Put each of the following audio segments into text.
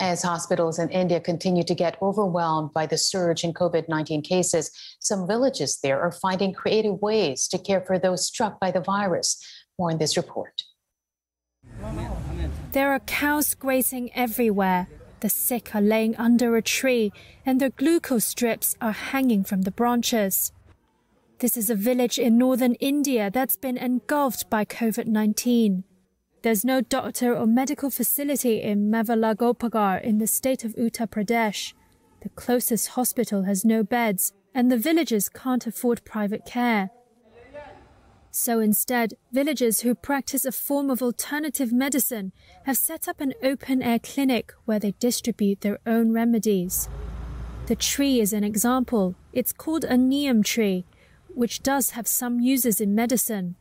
As hospitals in India continue to get overwhelmed by the surge in COVID 19 cases, some villages there are finding creative ways to care for those struck by the virus. More in this report. There are cows grazing everywhere. The sick are laying under a tree, and their glucose strips are hanging from the branches. This is a village in northern India that's been engulfed by COVID 19. There's no doctor or medical facility in Mewla Gopalgarh in the state of Uttar Pradesh. The closest hospital has no beds, and the villagers can't afford private care. So instead, villagers who practice a form of alternative medicine have set up an open air clinic where they distribute their own remedies. The tree is an example. It's called a neem tree, which does have some uses in medicine.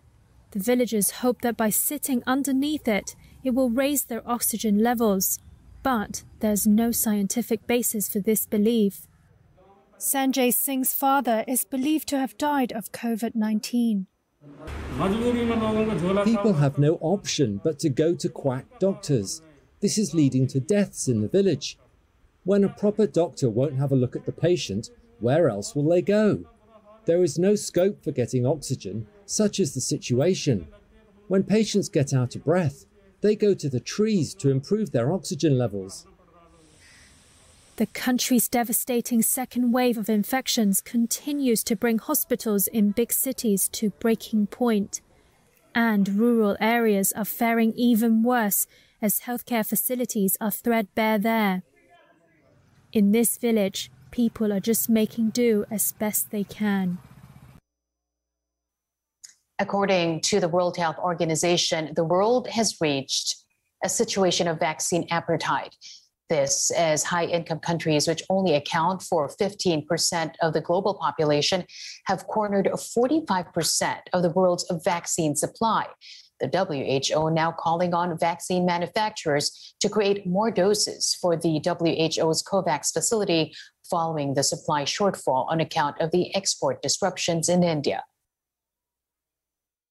The villagers hope that by sitting underneath it, it will raise their oxygen levels. But there's no scientific basis for this belief. Sanjay Singh's father is believed to have died of COVID 19. People have no option but to go to quack doctors. This is leading to deaths in the village. When a proper doctor won't have a look at the patient, where else will they go? There is no scope for getting oxygen, such is the situation. When patients get out of breath, they go to the trees to improve their oxygen levels. The country's devastating second wave of infections continues to bring hospitals in big cities to breaking point. And rural areas are faring even worse as healthcare facilities are threadbare there. In this village, people are just making do as best they can. According to the World Health Organization, the world has reached a situation of vaccine apartheid. This as high income countries, which only account for 15% of the global population, have cornered 45% of the world's vaccine supply. The WHO now calling on vaccine manufacturers to create more doses for the WHO's COVAX facility following the supply shortfall on account of the export disruptions in India.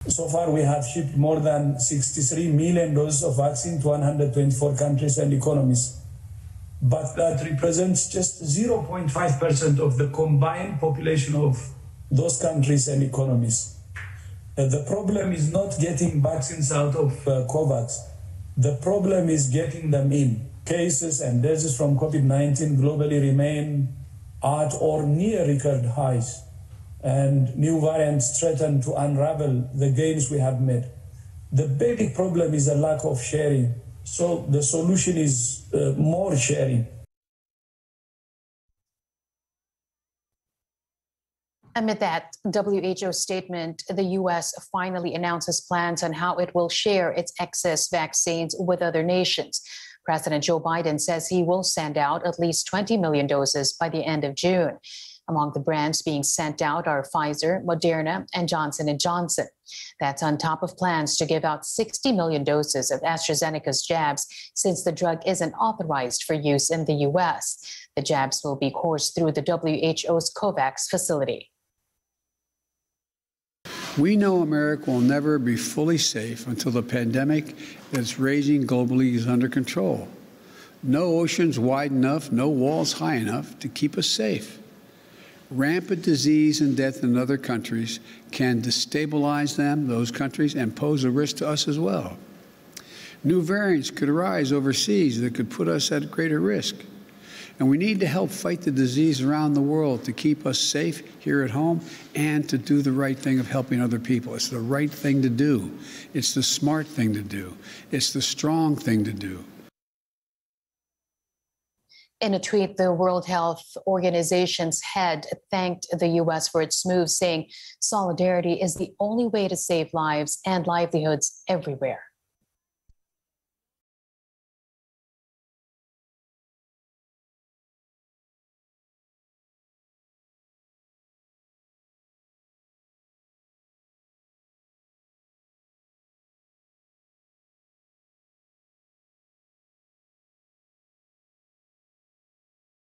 So far, we have shipped more than 63 million doses of vaccine to 124 countries and economies. But that represents just 0.5% of the combined population of those countries and economies. Uh, the problem is not getting vaccines out of uh, COVAX. The problem is getting them in. Cases and deaths from COVID 19 globally remain at or near record highs and new variants threaten to unravel the gains we have made. The basic problem is a lack of sharing. So the solution is uh, more sharing. Amid that WHO statement, the U.S. finally announces plans on how it will share its excess vaccines with other nations. President Joe Biden says he will send out at least 20 million doses by the end of June. Among the brands being sent out are Pfizer, Moderna, and Johnson & Johnson. That's on top of plans to give out 60 million doses of AstraZeneca's jabs since the drug isn't authorized for use in the U.S. The jabs will be coursed through the WHO's COVAX facility. We know America will never be fully safe until the pandemic that's raging globally is under control. No oceans wide enough, no walls high enough to keep us safe. Rampant disease and death in other countries can destabilize them, those countries, and pose a risk to us as well. New variants could arise overseas that could put us at greater risk. And we need to help fight the disease around the world to keep us safe here at home and to do the right thing of helping other people. It's the right thing to do. It's the smart thing to do. It's the strong thing to do. In a tweet, the World Health Organization's head thanked the U.S. for its move, saying solidarity is the only way to save lives and livelihoods everywhere.